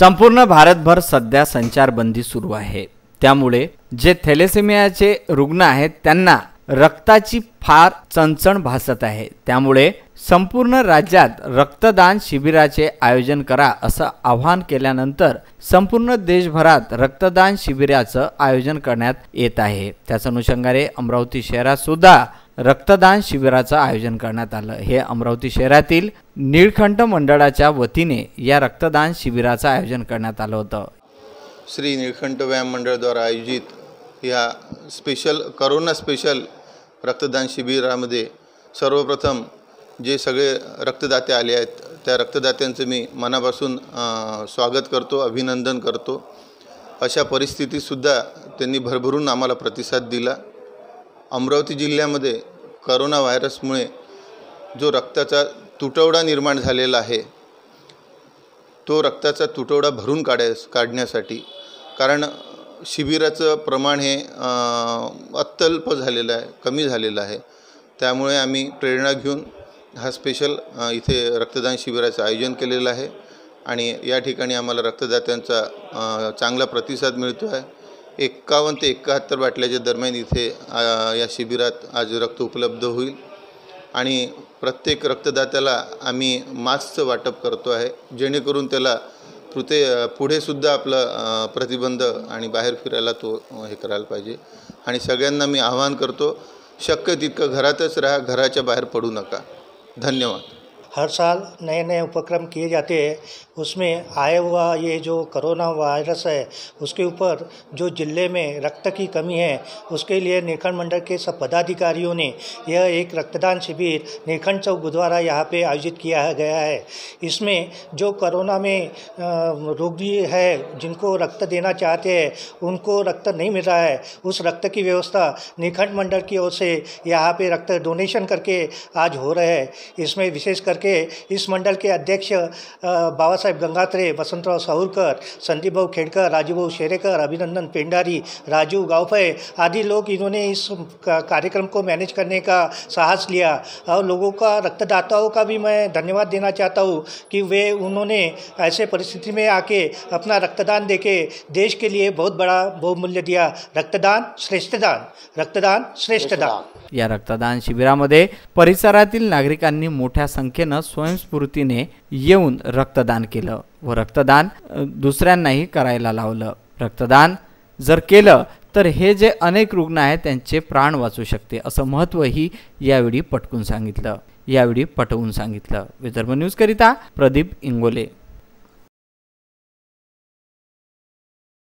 संपूर्ण भारतभर सध्या संचारबंदी सुरू आहे. त्यामुळे जे थॅलेसेमियाचे रुग्ण आहेत त्यांना रक्ताची फार चणचण भासत आहे. त्यामुळे संपूर्ण राज्यात रक्तदान शिबिराचे आयोजन करा असं आवाहन केल्यानंतर संपूर्ण देशभरात रक्तदान शिबिराचं आयोजन करण्यात येत आहे. त्याच अनुषंगाने अमरावती शहरात सुद्धा रक्तदान शिबिराचं आयोजन करण्यात आलं. हे अमरावती शहरातील निळकंठ मंडळाच्या वतीने या रक्तदान शिबिराचं आयोजन करण्यात आलं होतं. श्री निळकंठ व्यायाम मंडळद्वारा आयोजित या स्पेशल करोना स्पेशल रक्तदान शिबिरामध्ये सर्वप्रथम जे सगळे रक्तदाते आले आहेत त्या रक्तदात्यांचं मी मनापासून स्वागत करतो अभिनंदन करतो. अशा परिस्थितीतसुद्धा त्यांनी भरभरून आम्हाला प्रतिसाद दिला. अमरावती जिल्ह्यामध्ये करोना व्हायरसमुळे जो रक्ताचा तुटवडा निर्माण झालेला आहे तो रक्ताचा तुटवडा भरून काढाय काढण्यासाठी कारण शिबिराचं प्रमाण हे अत्यल्प झालेलं आहे कमी झालेलं आहे. त्यामुळे आम्ही प्रेरणा घेऊन हा स्पेशल इथे रक्तदान शिबिराचं आयोजन केलेलं आहे आणि या ठिकाणी आम्हाला रक्तदात्यांचा चांगला प्रतिसाद मिळतो आहे एक्कावन्न ते एकाहत्तर बाटल्याच्या दरम्यान इथे या शिबिरात आज रक्त उपलब्ध होईल. आणि प्रत्येक रक्तदात्याला आम्ही मास्कचं वाटप करतो आहे जेणेकरून त्याला पुढे पुढेसुद्धा आपलं प्रतिबंध आणि बाहेर फिरायला तो हे करायला पाहिजे. आणि सगळ्यांना मी आवाहन करतो शक्य तितकं घरातच राहा घराच्या बाहेर पडू नका. धन्यवाद. हर साल नए नए उपक्रम किए जाते हैं। उसमें आया हुआ ये जो करोना वायरस है, उसके ऊपर जो ज़िले में रक्त की कमी है, उसके लिए निखंड मंडल के सब पदाधिकारियों ने यह एक रक्तदान शिविर निखंड चौक गुरुद्वारा यहाँ पे आयोजित किया गया है। इसमें जो करोना में रोगी है, जिनको रक्त देना चाहते हैं, उनको रक्त नहीं मिल रहा है, उस रक्त की व्यवस्था निखंड मंडल की ओर से यहाँ पे रक्त डोनेशन करके आज हो रहे हैं। इसमें विशेष करके इस मंडल के अध्यक्ष बाबा साहेब गंगात्रे, वसंतराव साहुरकर संदीप भाऊ खेड़कर राजू भाऊ शेरेकर, अभिनंदन पेंडारी, राजू गावफे आदि लोग इन्होंने इस कार्यक्रम को मैनेज करने का साहस लिया। और लोगों का, रक्तदाताओं का भी मैं धन्यवाद देना चाहता हूँ कि वे उन्होंने ऐसे परिस्थिति में आके अपना रक्तदान देके देश के लिए बहुत बड़ा बहुमूल्य दिया। रक्तदान श्रेष्ठ दान। रक्तदान श्रेष्ठ दान। या रक्तदान शिबिरामध्ये परिसरातील नागरिकांनी मोठ्या संख्येनं स्वयंस्फूर्तीने येऊन रक्तदान केलं व रक्तदान दुसऱ्यांनाही करायला लावलं. रक्तदान जर केलं तर हे जे अनेक रुग्ण आहेत त्यांचे प्राण वाचू शकते असं महत्त्वही यावेळी पटकून सांगितलं. यावेळी पटवून सांगितलं. विदर्भ न्यूजकरिता प्रदीप इंगोले.